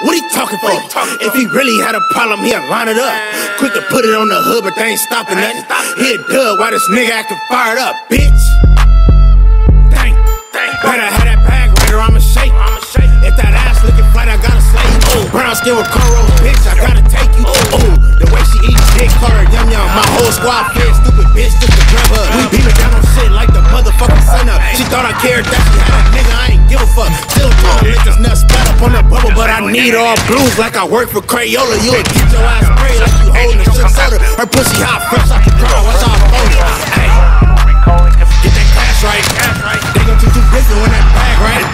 What he talking for? If he really had a problem, he'll line it up. Quick to put it on the hood, but they ain't stopping nothing. He a dub, why this nigga acting fired up, bitch? Dang, dang. Better have that bag right or I'ma shake. If that ass looking flat, I gotta slay you. Oh, brown skin with cornrows, bitch, I gotta take you. Oh, oh. the way she eats dick, call her yum yum. My whole squad fed, stupid bitch, to grab her. We beat her down on shit like the motherfucking sun up. She thought I cared that she had a nigga, I ain't give a fuck. Still tall, need all blues like I work for Crayola. You'll get your ass sprayed like you holding a shook soda. Her pussy hot, fresh out the car, watch out it. Hey, get that cash right. Right? They gon' you different when that bag right.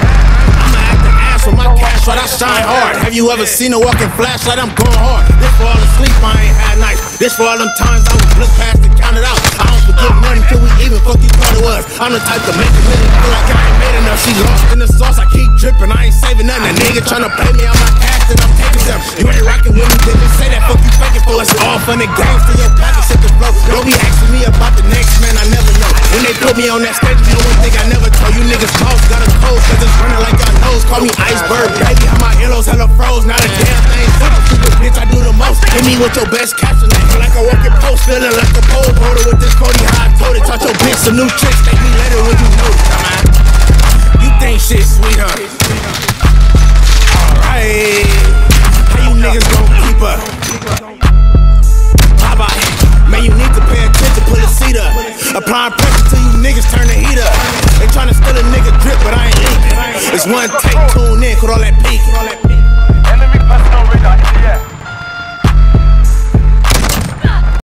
I'ma act the ass with my cash right, I shine hard. Have you ever seen a walking flashlight? I'm going hard. This for all the sleep I ain't had nights. This for all them times I was look past and count it out. I don't forget nothing till we even fuck you thought it was. I'm the type to make a million feel like I ain't made enough. She lost in the sauce, I dripping, I ain't saving nothing. A nigga tryna play me on my cash, and I'm taking them. You ain't rocking with me, then say that fuck you faking for. It's all fun and games till your pocket set the flow. Don't be asking me about the next man, I never know. When they put me on that stage, you know one thing I never told you niggas lost. Got a cold, cause it's running like y'all knows. Call me iceberg, baby. How my earlobes hella froze, not a damn thing. Stupid bitch, I do the most. Hit me with your best caption, like, like a walking post, feeling like a pole holder with this Cody high. Told it, taught your bitch some new tricks. Make me later when you know. You think shit sweet, Applying pressure till you niggas turn the heat up. They tryna steal a nigga drip, but I ain't leaking. It's one take, tune in, cause all that peak.